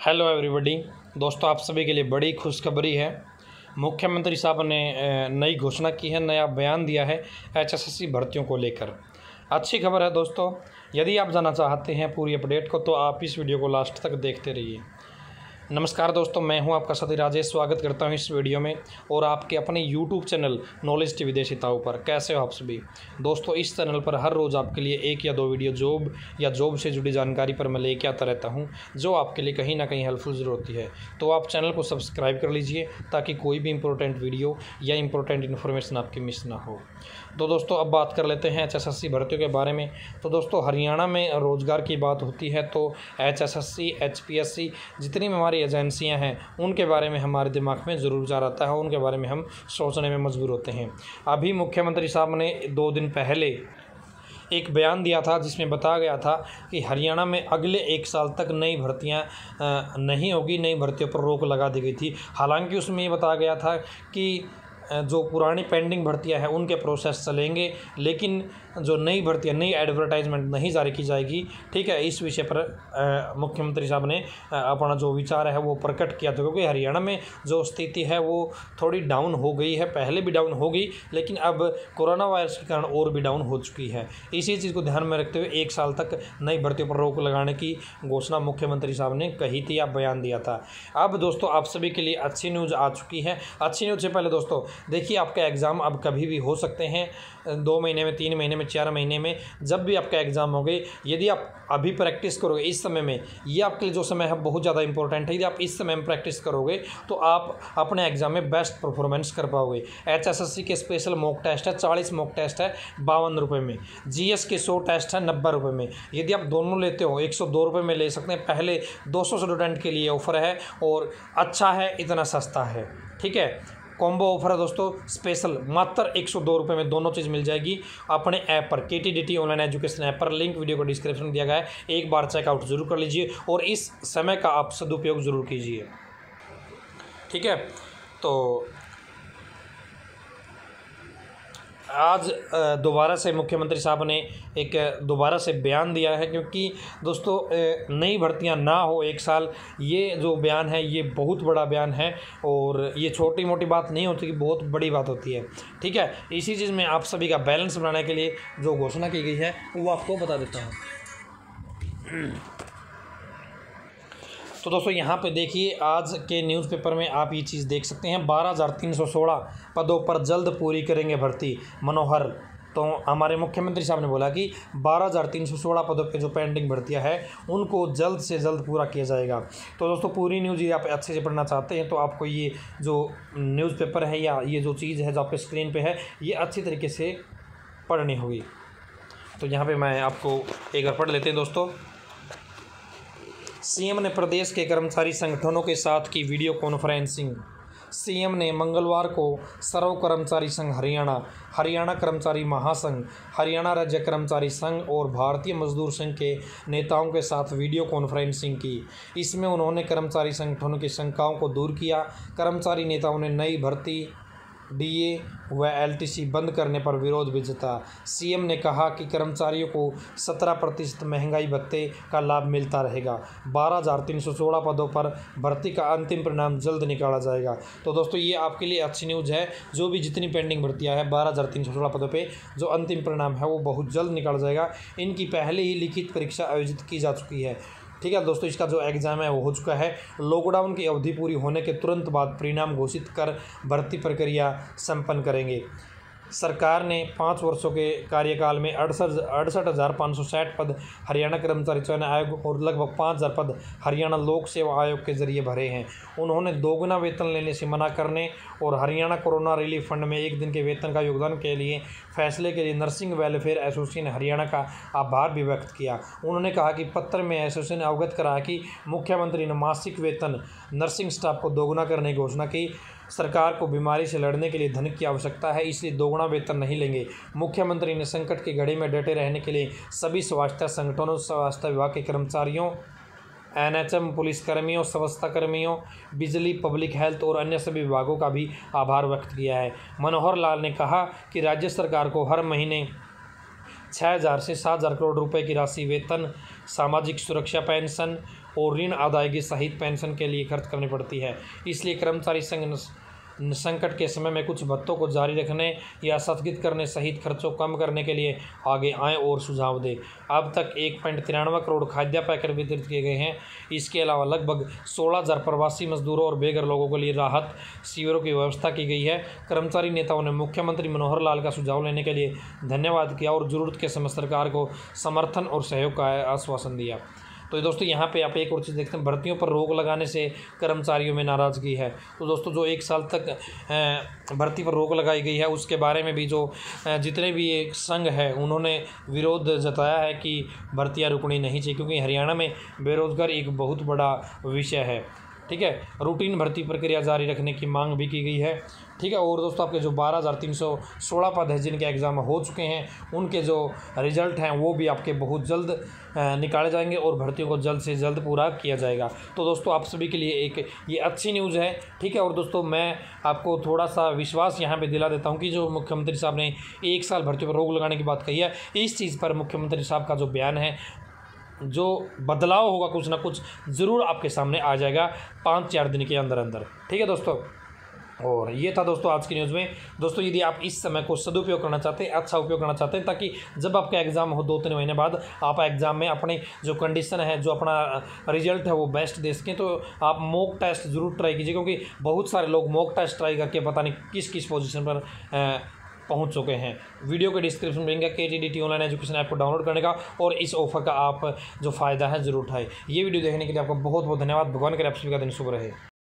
Hello everybody दोस्तों, आप सभी के लिए बड़ी खुशखबरी है। मुख्यमंत्री साहब ने नई घोषणा की है, नया बयान दिया है एचएसएससी भर्तियों को लेकर। अच्छी खबर है दोस्तों, यदि आप जाना चाहते हैं पूरी अपडेट को तो आप इस वीडियो को लास्ट तक देखते रहिए। नमस्कार दोस्तों, मैं हूँ आपका सती राजेश। स्वागत करता हूँ इस वीडियो में और आपके अपने यूट्यूब चैनल नॉलेज टी विदेशिताओं पर। कैसे हो आप सभी? दोस्तों, इस चैनल पर हर रोज़ आपके लिए एक या दो वीडियो जॉब या जॉब से जुड़ी जानकारी पर मैं लेके आता रहता हूँ, जो आपके लिए कहीं ना कहीं हेल्पफुल ज़रूर होती है। तो आप चैनल को सब्सक्राइब कर लीजिए, ताकि कोई भी इंपॉर्टेंट वीडियो या इंपॉर्टेंट इन्फॉर्मेशन आपकी मिस ना हो। तो दोस्तों, अब बात कर लेते हैं एच एस एस सी भर्तियों के बारे में। तो दोस्तों, हरियाणा में रोज़गार की बात होती है तो एच एस जितनी भी हमारी एजेंसियाँ हैं, उनके बारे में हमारे दिमाग में ज़रूर जा आता है उनके बारे में हम सोचने में मजबूर होते हैं। अभी मुख्यमंत्री साहब ने दो दिन पहले एक बयान दिया था, जिसमें बताया गया था कि हरियाणा में अगले एक साल तक नई भर्तियाँ नहीं होगी, नई भर्तियों पर रोक लगा दी गई थी। हालाँकि उसमें ये बताया गया था कि जो पुरानी पेंडिंग भर्तियाँ हैं, उनके प्रोसेस चलेंगे। लेकिन जो नई भर्तियाँ, नई एडवर्टाइजमेंट नहीं जारी की जाएगी, ठीक है, इस विषय पर मुख्यमंत्री साहब ने अपना जो विचार है, वो प्रकट किया। था क्योंकि हरियाणा में जो स्थिति है, वो थोड़ी डाउन हो गई है, पहले भी डाउन हो गई लेकिन अब कोरोना वायरस के कारण और भी डाउन हो चुकी है। इसी चीज़ को ध्यान में रखते हुए एक साल तक नई भर्तियों पर रोक लगाने की घोषणा मुख्यमंत्री साहब ने कही थी या बयान दिया था। अब दोस्तों, आप सभी के लिए अच्छी न्यूज़ आ चुकी है। अच्छी न्यूज़ से पहले दोस्तों देखिए, आपका एग्ज़ाम अब कभी भी हो सकते हैं। दो महीने में, तीन महीने में, चार महीने में, जब भी आपका एग्ज़ाम हो गए यदि आप अभी प्रैक्टिस करोगे इस समय में, ये आपके लिए जो समय है, बहुत ज़्यादा इंपॉर्टेंट है। यदि आप इस समय में प्रैक्टिस करोगे तो आप अपने एग्ज़ाम में बेस्ट परफॉर्मेंस कर पाओगे। एच के स्पेशल मॉक टेस्ट है, चालीस मॉक टेस्ट है, बावन रुपये में। जी एस के सौ टेस्ट है, नब्बे रुपये में। यदि आप दोनों लेते हो, एक सौ दो में ले सकते हैं। पहले दो सौ स्टूडेंट के लिए ऑफ़र है, और अच्छा है, इतना सस्ता है। ठीक है? कॉम्बो ऑफ़र है दोस्तों स्पेशल मात्र एक सौ दो रुपये में दोनों चीज़ मिल जाएगी। अपने ऐप पर K T online education app पर लिंक वीडियो को डिस्क्रिप्शन में दिया गया है। एक बार चेकआउट ज़रूर कर लीजिए और इस समय का आप सदुपयोग ज़रूर कीजिए। ठीक है? तो आज दोबारा से मुख्यमंत्री साहब ने एक दोबारा से बयान दिया है क्योंकि दोस्तों नई भर्तियाँ ना हो एक साल, ये जो बयान है, ये बहुत बड़ा बयान है और ये छोटी मोटी बात नहीं होती कि बहुत बड़ी बात होती है। ठीक है, इसी चीज़ में आप सभी का बैलेंस बनाने के लिए जो घोषणा की गई है, वो आपको बता देता हूँ। तो दोस्तों, यहाँ पे देखिए, आज के न्यूज़पेपर में आप ये चीज़ देख सकते हैं। बारह हज़ार तीन सौ सोलह पदों पर जल्द पूरी करेंगे भर्ती। मनोहर तो हमारे मुख्यमंत्री साहब ने बोला कि बारह हज़ार तीन सौ सोलह पदों पे जो पेंडिंग भर्तियाँ हैं, उनको जल्द से जल्द पूरा किया जाएगा। तो दोस्तों, पूरी न्यूज़ ये आप अच्छे से पढ़ना चाहते हैं तो आपको ये जो न्यूज़पेपर है या ये जो चीज़ है जो आपके स्क्रीन पर है, ये अच्छी तरीके से पढ़नी होगी। तो यहाँ पे मैं आपको एक बार पढ़ लेते हैं दोस्तों। सीएम ने प्रदेश के कर्मचारी संगठनों के साथ की वीडियो कॉन्फ्रेंसिंग। सीएम ने मंगलवार को सर्व कर्मचारी संघ हरियाणा हरियाणा कर्मचारी महासंघ, हरियाणा राज्य कर्मचारी संघ और भारतीय मजदूर संघ के नेताओं के साथ वीडियो कॉन्फ्रेंसिंग की। इसमें उन्होंने कर्मचारी संगठनों की शंकाओं को दूर किया, कर्मचारी नेताओं ने नई भर्ती डीए व एलटीसी बंद करने पर विरोध भी जताया सीएम ने कहा कि कर्मचारियों को 17 प्रतिशत महँगाई भत्ते का लाभ मिलता रहेगा। बारह हज़ार तीन सौ सोलह पदों पर भर्ती का अंतिम परिणाम जल्द निकाला जाएगा। तो दोस्तों, ये आपके लिए अच्छी न्यूज़ है। जो भी जितनी पेंडिंग भर्तियाँ हैं, बारह हज़ार तीन सौ सोलह पदों पर जो अंतिम परिणाम है, वो बहुत जल्द निकाला जाएगा। इनकी पहले ही लिखित परीक्षा आयोजित की जा चुकी है। ठीक है दोस्तों, इसका जो एग्ज़ाम है वो हो चुका है। लॉकडाउन की अवधि पूरी होने के तुरंत बाद परिणाम घोषित कर भर्ती प्रक्रिया संपन्न करेंगे। सरकार ने पाँच वर्षों के कार्यकाल में अड़सठ अड़सठ हज़ार पाँच सौ साठ पद हरियाणा कर्मचारी चयन आयोग और लगभग पाँच हज़ार पद हरियाणा लोक सेवा आयोग के ज़रिए भरे हैं। उन्होंने दोगुना वेतन लेने से मना करने और हरियाणा कोरोना रिलीफ फंड में एक दिन के वेतन का योगदान के लिए फैसले के लिए नर्सिंग वेलफेयर एसोसिएशन हरियाणा का आभार भी व्यक्त किया। उन्होंने कहा कि पत्र में एसोसिएशन अवगत कराया कि मुख्यमंत्री ने मासिक वेतन नर्सिंग स्टाफ को दोगुना करने की घोषणा की। सरकार को बीमारी से लड़ने के लिए धन की आवश्यकता है, इसलिए दोगुना वेतन नहीं लेंगे। मुख्यमंत्री ने संकट की घड़ी में डटे रहने के लिए सभी स्वास्थ्य संगठनों, स्वास्थ्य विभाग के कर्मचारियों, एनएचएम पुलिसकर्मियों स्वच्छता कर्मियों बिजली, पब्लिक हेल्थ और अन्य सभी विभागों का भी आभार व्यक्त किया है। मनोहर लाल ने कहा कि राज्य सरकार को हर महीने छः हज़ार से सात हज़ार करोड़ रुपए की राशि वेतन, सामाजिक सुरक्षा पेंशन और ऋण अदायगी सहित पेंशन के लिए खर्च करनी पड़ती है। इसलिए कर्मचारी संघ संकट के समय में कुछ भत्तों को जारी रखने या स्थगित करने सहित खर्चों कम करने के लिए आगे आए और सुझाव दें। अब तक एक पॉइंट तिरानवे करोड़ खाद्य पैकेट वितरित किए गए हैं। इसके अलावा लगभग सोलह हज़ार प्रवासी मजदूरों और बेघर लोगों के लिए राहत शिविरों की व्यवस्था की गई है। कर्मचारी नेताओं ने मुख्यमंत्री मनोहर लाल का सुझाव लेने के लिए धन्यवाद किया और ज़रूरत के समय सरकार को समर्थन और सहयोग का आश्वासन दिया। तो दोस्तों, यहाँ पे आप एक और चीज़ देखते हैं। भर्तियों पर रोक लगाने से कर्मचारियों में नाराज़गी है। तो दोस्तों, जो एक साल तक भर्ती पर रोक लगाई गई है, उसके बारे में भी जो जितने भी एक संघ है, उन्होंने विरोध जताया है कि भर्तियाँ रुकनी नहीं चाहिए, क्योंकि हरियाणा में बेरोज़गार एक बहुत बड़ा विषय है। ठीक है? रूटीन भर्ती प्रक्रिया जारी रखने की मांग भी की गई है। ठीक है? और दोस्तों, आपके जो बारह हज़ार तीन सौ सोलह पद है, जिनके एग्ज़ाम हो चुके हैं, उनके जो रिज़ल्ट हैं, वो भी आपके बहुत जल्द निकाले जाएँगे और भर्तियों को जल्द से जल्द पूरा किया जाएगा। तो दोस्तों, आप सभी के लिए एक ये अच्छी न्यूज़ है। ठीक है? और दोस्तों, मैं आपको थोड़ा सा विश्वास यहाँ पे दिला देता हूँ कि जो मुख्यमंत्री साहब ने एक साल भर्तियों पर रोक लगाने की बात कही है, इस चीज़ पर मुख्यमंत्री साहब का जो बयान है जो बदलाव होगा कुछ ना कुछ ज़रूर आपके सामने आ जाएगा पाँच चार दिन के अंदर अंदर। ठीक है दोस्तों? और ये था दोस्तों आज की न्यूज़ में। दोस्तों, यदि आप इस समय को सदुपयोग करना चाहते हैं अच्छा उपयोग करना चाहते हैं, ताकि जब आपका एग्ज़ाम हो दो तीन महीने बाद, आप एग्ज़ाम में अपने जो कंडीशन है, जो अपना रिज़ल्ट है, वो बेस्ट दे सकें तो आप मॉक टेस्ट ज़रूर ट्राई कीजिए, क्योंकि बहुत सारे लोग मॉक टेस्ट ट्राई करके पता नहीं किस किस पोजिशन पर पहुँच चुके हैं। वीडियो के डिस्क्रिप्शन में link K T D T online education app को डाउनलोड करने का और इस ऑफ़र का आप जो फ़ायदा है, ज़रूर उठाए। ये वीडियो देखने के लिए आपका बहुत बहुत धन्यवाद। भगवान के आप सभी का दिन शुभ रहे।